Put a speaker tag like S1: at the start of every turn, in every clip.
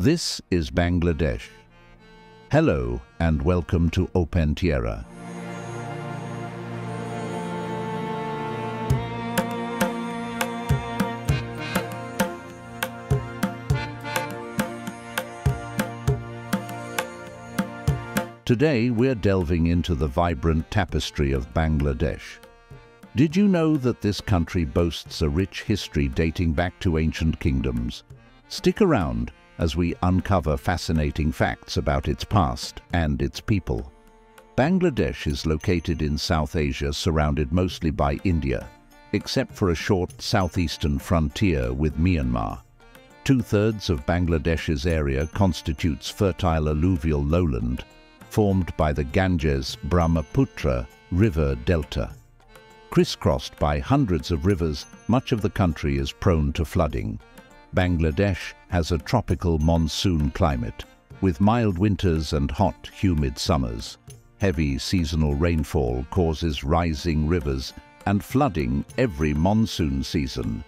S1: This is Bangladesh. Hello and welcome to Opentiera. Today we're delving into the vibrant tapestry of Bangladesh. Did you know that this country boasts a rich history dating back to ancient kingdoms? Stick around as we uncover fascinating facts about its past and its people. Bangladesh is located in South Asia surrounded mostly by India, except for a short southeastern frontier with Myanmar. Two-thirds of Bangladesh's area constitutes fertile alluvial lowland, formed by the Ganges-Brahmaputra river delta. Crisscrossed by hundreds of rivers, much of the country is prone to flooding. Bangladesh has a tropical monsoon climate, with mild winters and hot, humid summers. Heavy seasonal rainfall causes rising rivers and flooding every monsoon season.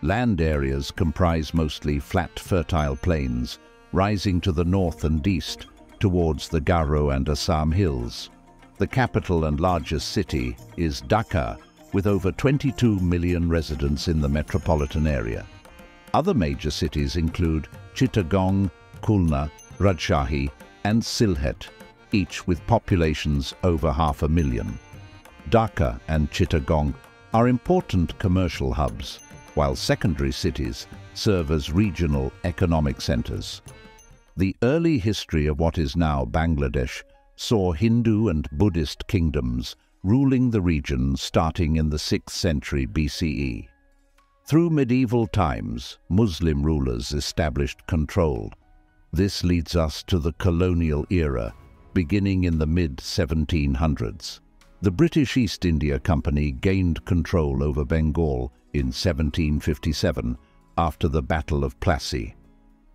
S1: Land areas comprise mostly flat, fertile plains, rising to the north and east towards the Garo and Assam hills. The capital and largest city is Dhaka, with over 22 million residents in the metropolitan area. Other major cities include Chittagong, Khulna, Rajshahi and Sylhet, each with populations over half a million. Dhaka and Chittagong are important commercial hubs, while secondary cities serve as regional economic centers. The early history of what is now Bangladesh saw Hindu and Buddhist kingdoms ruling the region starting in the 6th century BCE. Through medieval times, Muslim rulers established control. This leads us to the colonial era, beginning in the mid-1700s. The British East India Company gained control over Bengal in 1757 after the Battle of Plassey.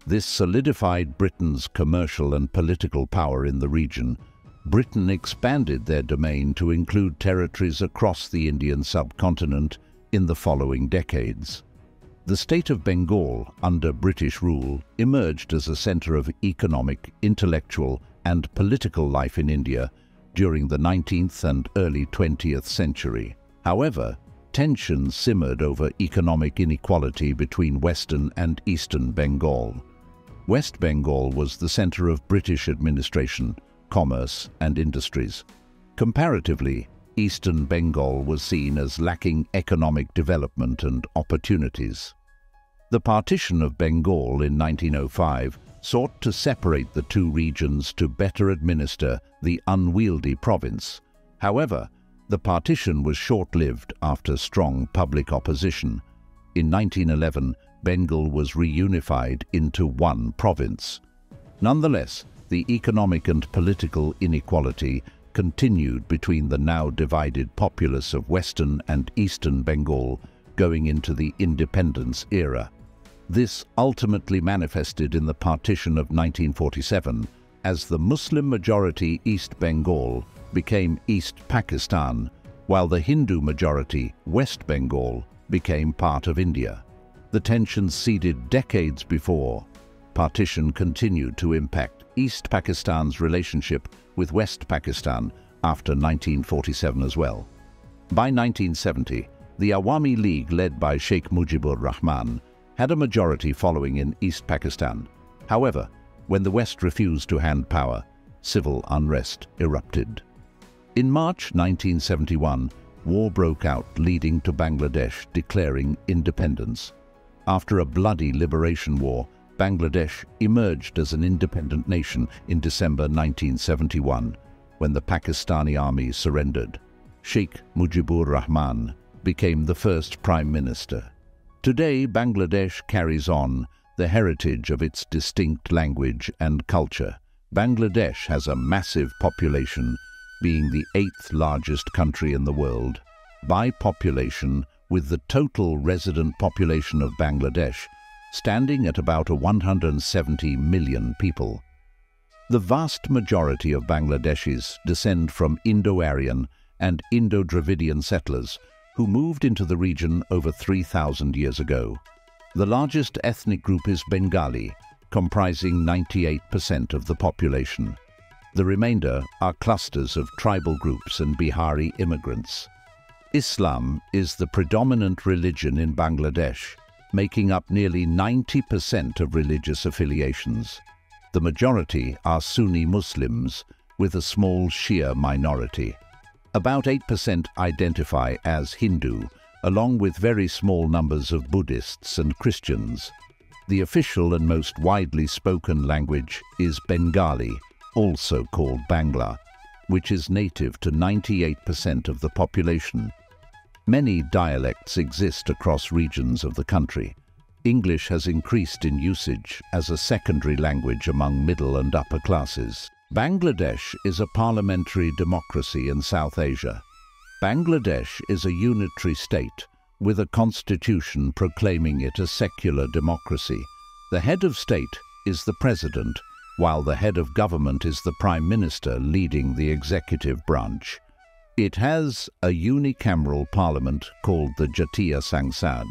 S1: This solidified Britain's commercial and political power in the region. Britain expanded their domain to include territories across the Indian subcontinent in the following decades. The state of Bengal, under British rule, emerged as a centre of economic, intellectual and political life in India during the 19th and early 20th century. However, tensions simmered over economic inequality between Western and Eastern Bengal. West Bengal was the centre of British administration, commerce and industries. Comparatively, Eastern Bengal was seen as lacking economic development and opportunities. The partition of Bengal in 1905 sought to separate the two regions to better administer the unwieldy province. However, the partition was short-lived after strong public opposition. In 1911, Bengal was reunified into one province. Nonetheless, the economic and political inequality continued between the now divided populace of western and eastern Bengal going into the independence era. This ultimately manifested in the partition of 1947 as the Muslim-majority East Bengal became East Pakistan, while the Hindu-majority West Bengal became part of India. The tensions seeded decades before. Partition continued to impact East Pakistan's relationship with West Pakistan after 1947 as well. By 1970, the Awami League led by Sheikh Mujibur Rahman had a majority following in East Pakistan. However, when the West refused to hand power, civil unrest erupted. In March 1971, war broke out leading to Bangladesh declaring independence. After a bloody liberation war, Bangladesh emerged as an independent nation in December 1971 when the Pakistani army surrendered. Sheikh Mujibur Rahman became the first prime minister. Today, Bangladesh carries on the heritage of its distinct language and culture. Bangladesh has a massive population, being the eighth largest country in the world. By population, with the total resident population of Bangladesh standing at about 170 million people. The vast majority of Bangladeshis descend from Indo-Aryan and Indo-Dravidian settlers who moved into the region over 3,000 years ago. The largest ethnic group is Bengali, comprising 98% of the population. The remainder are clusters of tribal groups and Bihari immigrants. Islam is the predominant religion in Bangladesh, making up nearly 90% of religious affiliations. The majority are Sunni Muslims, with a small Shia minority. About 8% identify as Hindu, along with very small numbers of Buddhists and Christians. The official and most widely spoken language is Bengali, also called Bangla, which is native to 98% of the population. Many dialects exist across regions of the country. English has increased in usage as a secondary language among middle and upper classes. Bangladesh is a parliamentary democracy in South Asia. Bangladesh is a unitary state with a constitution proclaiming it a secular democracy. The head of state is the president, while the head of government is the prime minister leading the executive branch. It has a unicameral parliament called the Jatiya Sangsad.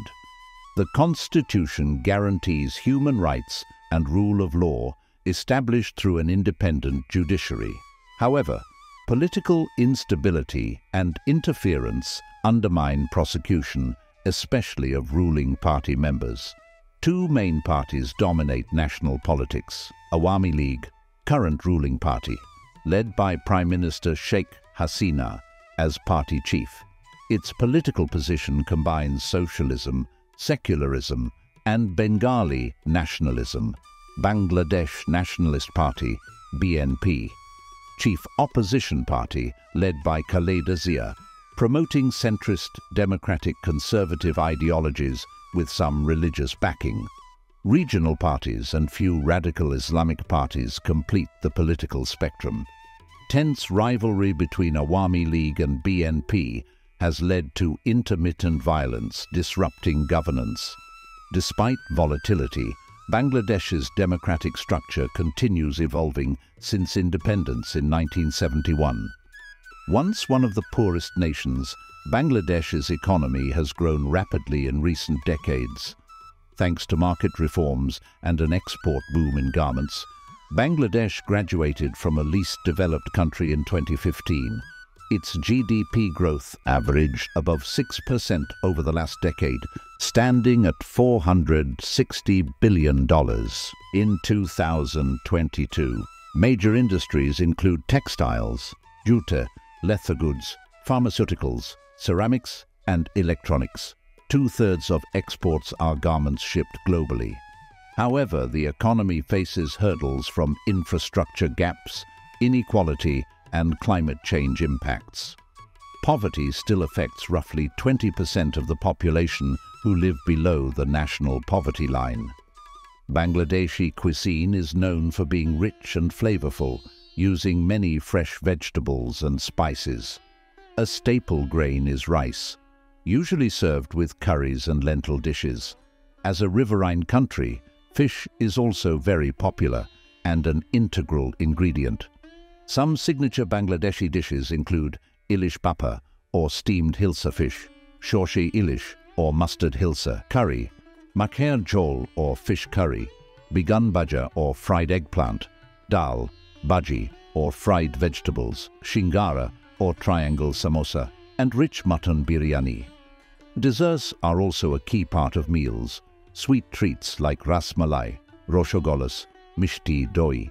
S1: The constitution guarantees human rights and rule of law established through an independent judiciary. However, political instability and interference undermine prosecution, especially of ruling party members. Two main parties dominate national politics. Awami League, current ruling party, led by Prime Minister Sheikh Hasina as party chief. Its political position combines socialism, secularism and Bengali nationalism Bangladesh Nationalist Party, BNP, chief opposition party led by Khaleda Zia, promoting centrist democratic conservative ideologies with some religious backing. Regional parties and few radical Islamic parties complete the political spectrum. Tense rivalry between Awami League and BNP has led to intermittent violence disrupting governance. Despite volatility, Bangladesh's democratic structure continues evolving since independence in 1971. Once one of the poorest nations, Bangladesh's economy has grown rapidly in recent decades. Thanks to market reforms and an export boom in garments, Bangladesh graduated from a least developed country in 2015 its GDP growth averaged above 6% over the last decade, standing at $460 billion in 2022. Major industries include textiles, jute, leather goods, pharmaceuticals, ceramics, and electronics. Two-thirds of exports are garments shipped globally. However, the economy faces hurdles from infrastructure gaps, inequality, and climate change impacts. Poverty still affects roughly 20% of the population who live below the national poverty line. Bangladeshi cuisine is known for being rich and flavorful, using many fresh vegetables and spices. A staple grain is rice, usually served with curries and lentil dishes. As a riverine country, fish is also very popular and an integral ingredient. Some signature Bangladeshi dishes include ilish bhappa or steamed hilsa fish, shorshi ilish or mustard hilsa curry, makher jhol or fish curry, begun bhaja or fried eggplant, dal, bhaji or fried vegetables, shingara or triangle samosa, and rich mutton biryani. Desserts are also a key part of meals. Sweet treats like ras malai, roshogolas, mishti doi,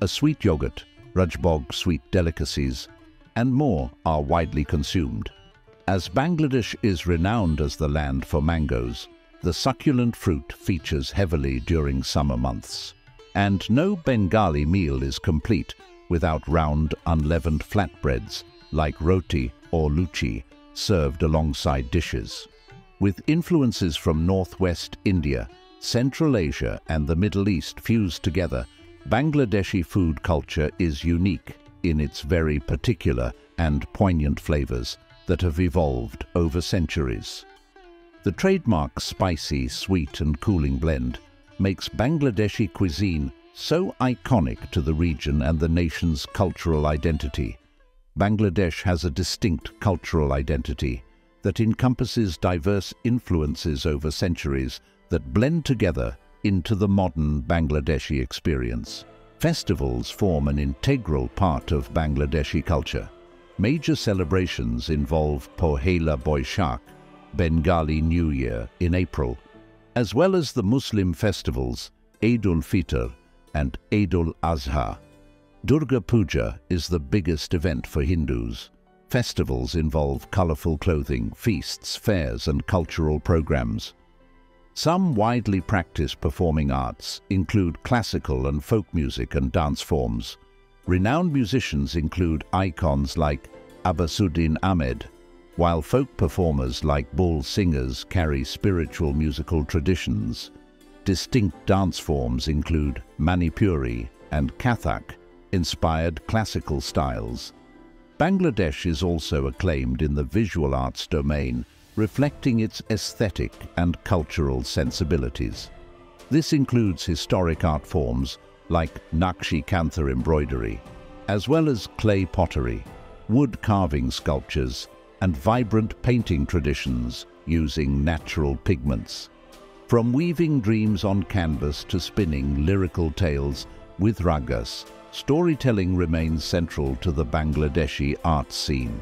S1: a sweet yogurt, Rajbog sweet delicacies, and more are widely consumed. As Bangladesh is renowned as the land for mangoes, the succulent fruit features heavily during summer months. And no Bengali meal is complete without round, unleavened flatbreads like roti or luchi served alongside dishes. With influences from northwest India, Central Asia and the Middle East fused together, Bangladeshi food culture is unique in its very particular and poignant flavors that have evolved over centuries. The trademark spicy, sweet and cooling blend makes Bangladeshi cuisine so iconic to the region and the nation's cultural identity. Bangladesh has a distinct cultural identity that encompasses diverse influences over centuries that blend together into the modern Bangladeshi experience. Festivals form an integral part of Bangladeshi culture. Major celebrations involve Pohela Boishakh, Bengali New Year in April, as well as the Muslim festivals Eid ul-Fitr and Eid ul-Azha. Durga Puja is the biggest event for Hindus. Festivals involve colorful clothing, feasts, fairs and cultural programs. Some widely practiced performing arts include classical and folk music and dance forms. Renowned musicians include icons like Abbasuddin Ahmed, while folk performers like Baul singers carry spiritual musical traditions. Distinct dance forms include Manipuri and Kathak, inspired classical styles. Bangladesh is also acclaimed in the visual arts domain reflecting its aesthetic and cultural sensibilities. This includes historic art forms like Nakshi Kantha embroidery, as well as clay pottery, wood carving sculptures, and vibrant painting traditions using natural pigments. From weaving dreams on canvas to spinning lyrical tales with ragas, storytelling remains central to the Bangladeshi art scene.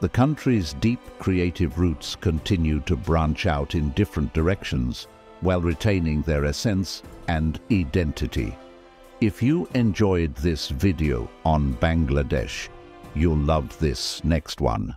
S1: The country's deep creative roots continue to branch out in different directions while retaining their essence and identity. If you enjoyed this video on Bangladesh, you'll love this next one.